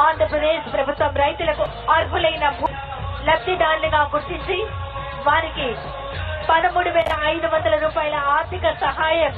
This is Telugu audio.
ఆంధ్రప్రదేశ్ ప్రభుత్వం రైతులకు అర్హులైన లబ్ధిదారులుగా గుర్తించి వారికి పదమూడు వేల ఐదు వందల రూపాయల ఆర్థిక సహాయం